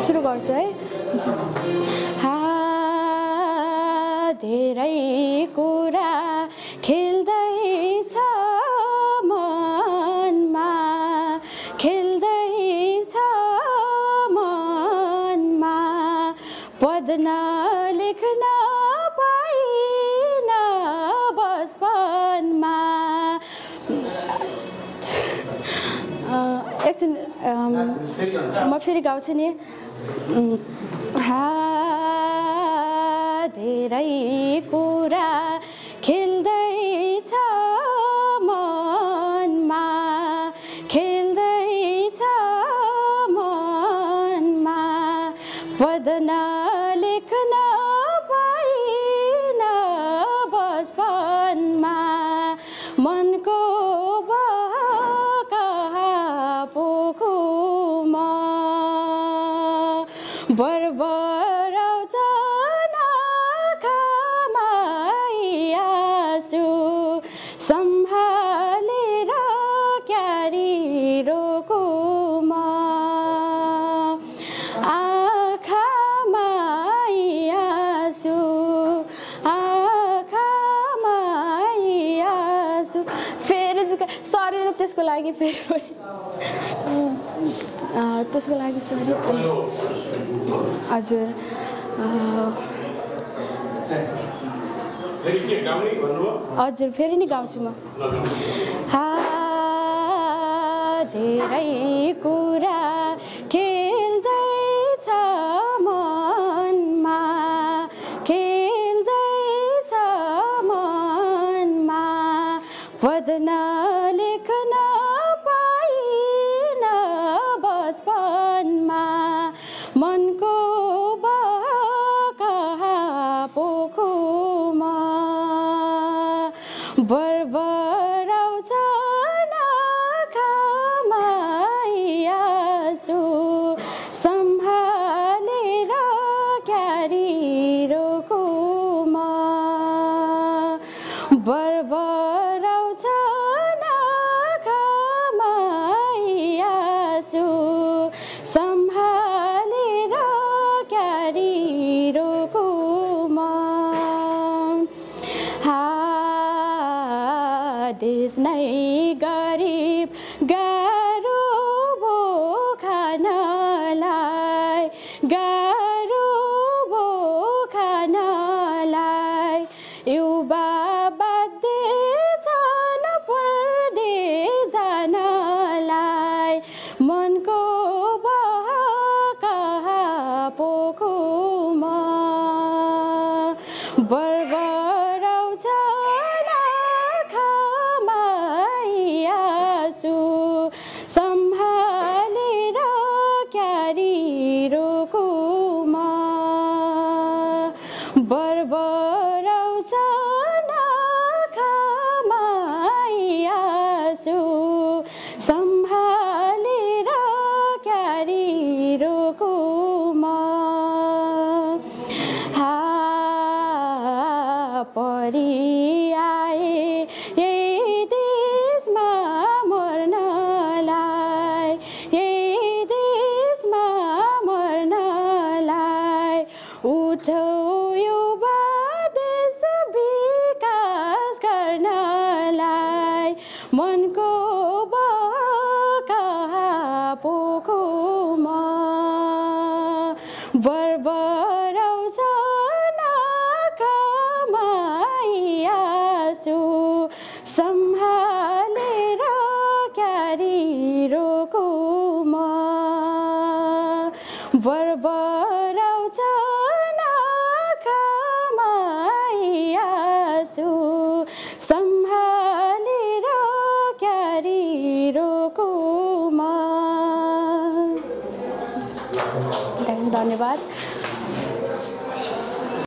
सुरु गर्छु है। हा धेरै कुरा खेल्दैछ मनमा। खेल्दैछ मनमा। पद लेख्न एकछिन म फेरि गाउँछु नि। धेरै कुरा खेल्दैछ मनमा खेल्दैछ मनमा। पद लेख्न पाइन बचपनमा। मनको नाकामा आँसु। सम्हालेर क्यारी रोकुमा आँखामा आँसु। आँखामा आँसु। फेरि जुका सरी र त्यसको लागि फेरि पनि त्यसको लागि सरी हजुर हजुर फेरि नि गाउँछु म। धेरै कुरा खेल्दैछ मनमा खेल्दैछ मनमा पद देश नै गरिब बरबराउँछ आँसु सम्हालेर क्यारी रोकुमा। हा परिआए बरबराउँछ रोकुमा धन्यवाद